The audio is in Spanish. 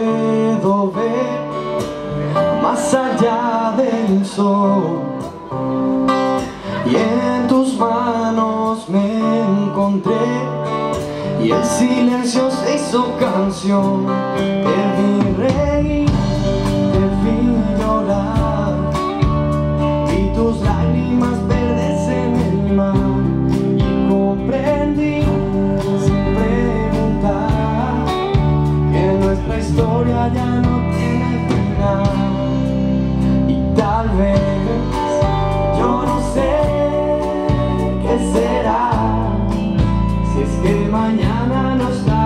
puedo ver más allá del sol. Y en tus manos me encontré y el silencio se hizo canción. Te vi reír te vi llorar y tus lágrimas ya no tiene final. Y tal vez yo no sé qué será. Si es que mañana no está